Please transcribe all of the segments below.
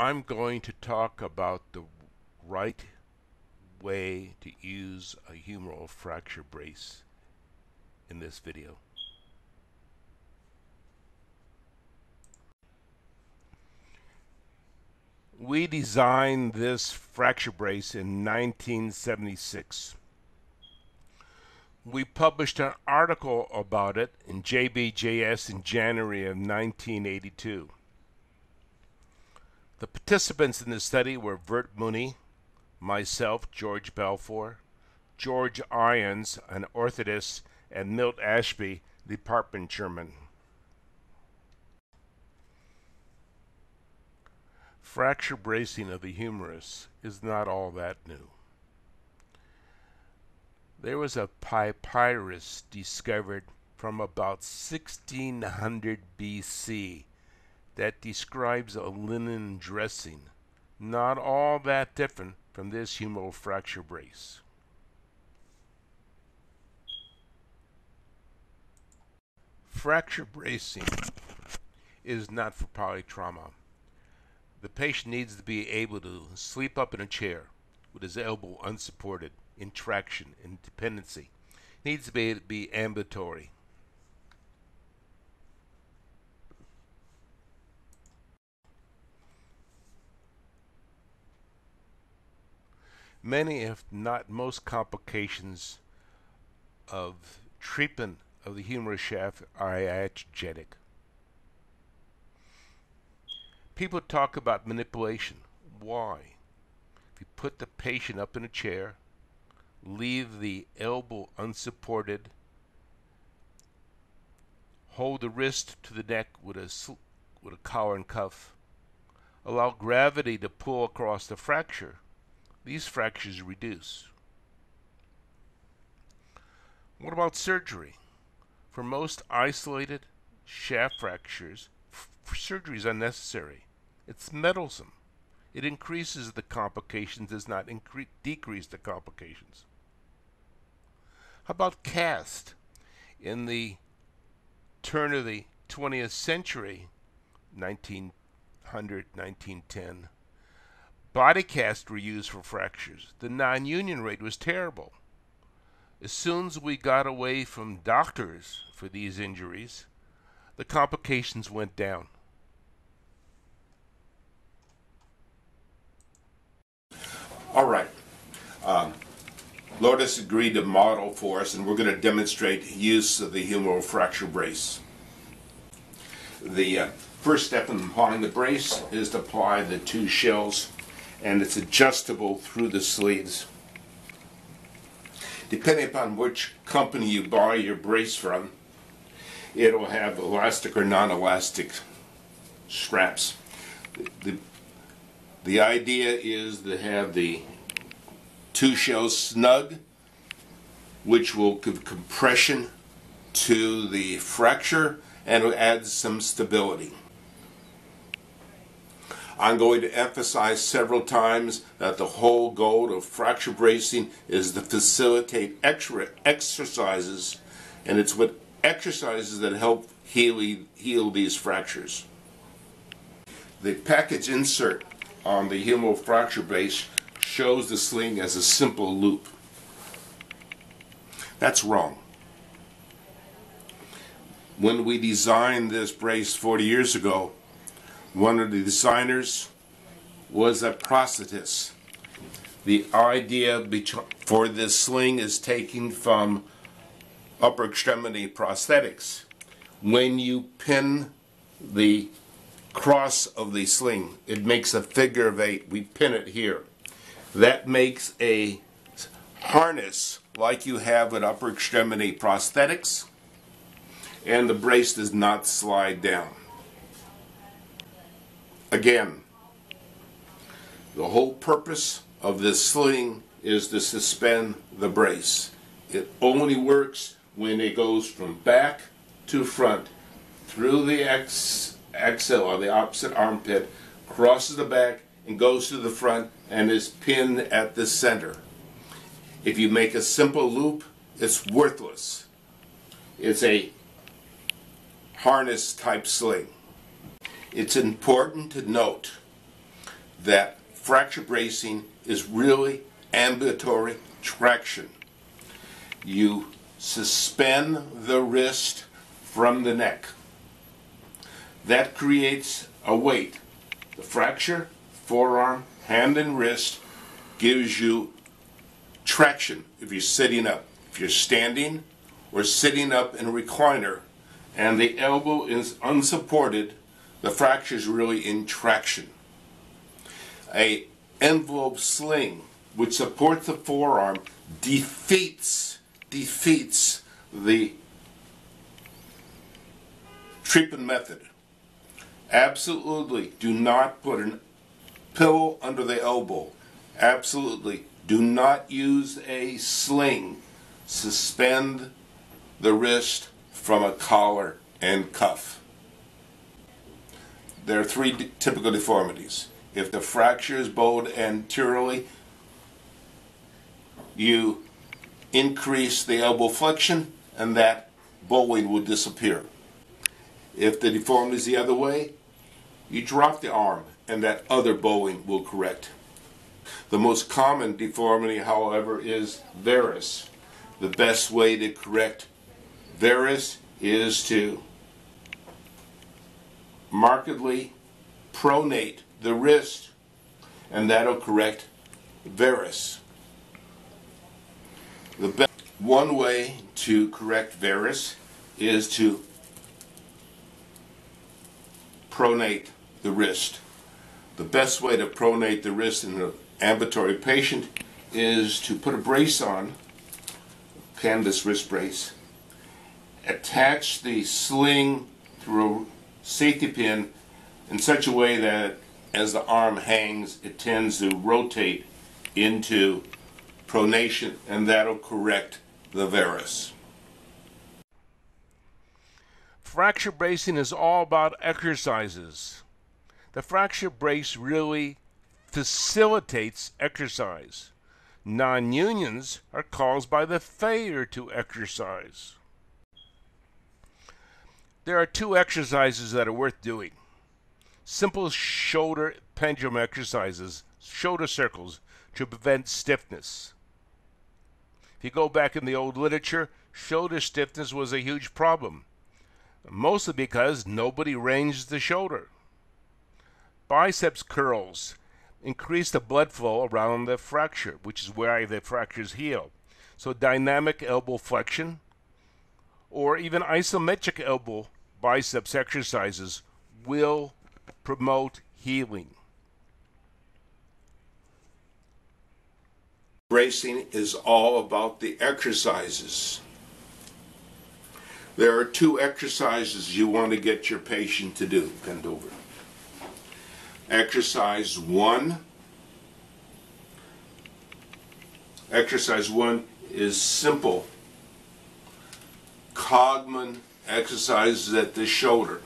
I'm going to talk about the right way to use a humeral fracture brace in this video. We designed this fracture brace in 1976. We published an article about it in JBJS in January of 1982. The participants in the study were Vert Mooney, myself, George Balfour, George Irons, an orthotist, and Milt Ashby, department chairman. Fracture bracing of the humerus is not all that new. There was a papyrus discovered from about 1600 BC that describes a linen dressing, not all that different from this humeral fracture brace. Fracture bracing is not for polytrauma. The patient needs to be able to sleep up in a chair with his elbow unsupported, in traction, in dependency. Needs to be, be ambulatory. Many, if not most, complications of treatment of the humerus shaft are iatrogenic. People talk about manipulation. Why? If you put the patient up in a chair, leave the elbow unsupported, hold the wrist to the neck with a, with a collar and cuff, allow gravity to pull across the fracture, these fractures reduce. What about surgery? For most isolated shaft fractures, surgery is unnecessary. It's meddlesome. It increases the complications, does not decrease the complications. How about cast? In the turn of the 20th century, 1900, 1910, Body casts were used for fractures. The non-union rate was terrible. As soon as we got away from doctors for these injuries, the complications went down. All right. Um, Lourdes agreed to model for us, and we're going to demonstrate use of the humeral fracture brace. The uh, first step in applying the brace is to apply the two shells and it's adjustable through the sleeves. Depending upon which company you buy your brace from, it'll have elastic or non-elastic straps. The, the idea is to have the two shells snug, which will give compression to the fracture and will add some stability. I'm going to emphasize several times that the whole goal of fracture bracing is to facilitate extra exercises, and it's with exercises that help heal, heal these fractures. The package insert on the humeral fracture brace shows the sling as a simple loop. That's wrong. When we designed this brace 40 years ago, one of the designers was a prosthetist. The idea for this sling is taken from upper extremity prosthetics. When you pin the cross of the sling, it makes a figure of eight. We pin it here. That makes a harness like you have with upper extremity prosthetics, and the brace does not slide down. Again, the whole purpose of this sling is to suspend the brace. It only works when it goes from back to front through the X, axilla, the opposite armpit, crosses the back and goes to the front and is pinned at the center. If you make a simple loop, it's worthless. It's a harness type sling. It's important to note that fracture bracing is really ambulatory traction. You suspend the wrist from the neck. That creates a weight. The fracture, forearm, hand, and wrist gives you traction if you're sitting up. If you're standing or sitting up in a recliner and the elbow is unsupported, the fracture is really in traction. A envelope sling which supports the forearm defeats defeats the treatment method. Absolutely do not put a pillow under the elbow. Absolutely do not use a sling. Suspend the wrist from a collar and cuff. There are three typical deformities. If the fracture is bowed anteriorly, you increase the elbow flexion and that bowing will disappear. If the deformity is the other way, you drop the arm and that other bowing will correct. The most common deformity, however, is varus. The best way to correct varus is to markedly pronate the wrist, and that'll correct varus. The best one way to correct varus is to pronate the wrist. The best way to pronate the wrist in an ambulatory patient is to put a brace on, canvas wrist brace, attach the sling through a safety pin in such a way that as the arm hangs, it tends to rotate into pronation, and that'll correct the varus. Fracture bracing is all about exercises. The fracture brace really facilitates exercise. Non unions are caused by the failure to exercise. There are two exercises that are worth doing. Simple shoulder pendulum exercises, shoulder circles, to prevent stiffness. If you go back in the old literature, shoulder stiffness was a huge problem, mostly because nobody ranged the shoulder. Biceps curls increase the blood flow around the fracture, which is where the fractures heal. So dynamic elbow flexion or even isometric elbow biceps exercises will promote healing. Bracing is all about the exercises. There are two exercises you want to get your patient to do. Bend over. Exercise one. Exercise one is simple. Codman exercises at the shoulder,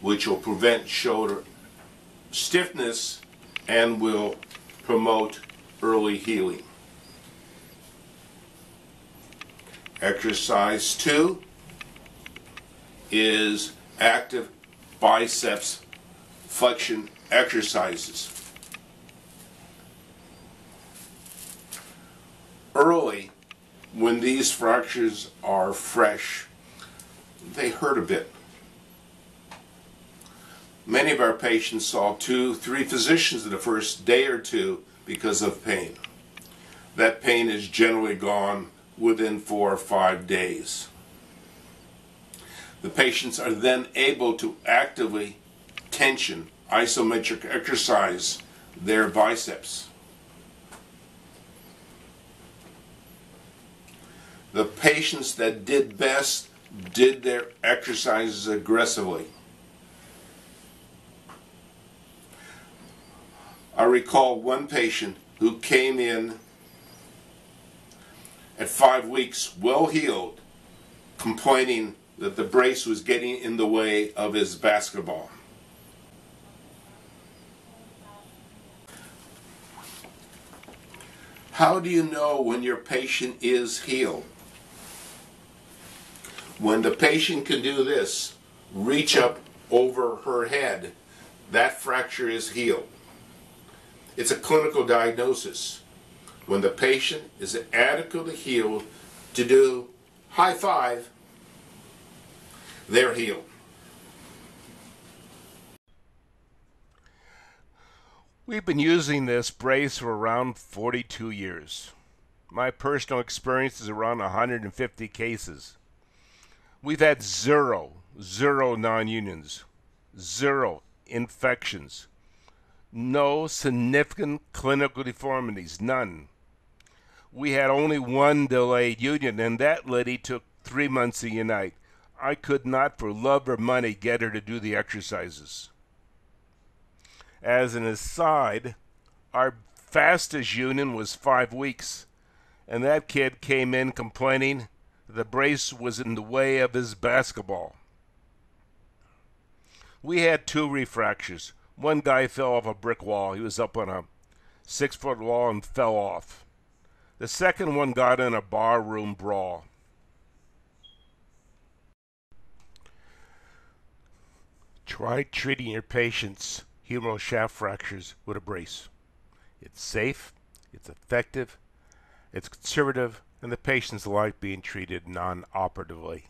which will prevent shoulder stiffness and will promote early healing. Exercise two is active biceps flexion exercises. Early, when these fractures are fresh, they hurt a bit. Many of our patients saw two, three physicians in the first day or two because of pain. That pain is generally gone within four or five days. The patients are then able to actively tension, isometric exercise their biceps. The patients that did best did their exercises aggressively. I recall one patient who came in at five weeks, well healed, complaining that the brace was getting in the way of his basketball. How do you know when your patient is healed? When the patient can do this, reach up over her head, that fracture is healed. It's a clinical diagnosis. When the patient is adequately healed to do high five, they're healed. We've been using this brace for around 42 years. My personal experience is around 150 cases. We've had zero, zero non unions, zero infections, no significant clinical deformities, none. We had only one delayed union, and that lady took three months to unite. I could not, for love or money, get her to do the exercises. As an aside, our fastest union was five weeks, and that kid came in complaining the brace was in the way of his basketball. We had two refractures. One guy fell off a brick wall. He was up on a six foot wall and fell off. The second one got in a barroom brawl. Try treating your patients' humeral shaft fractures with a brace. It's safe, it's effective, it's conservative, and the patients like being treated non operatively.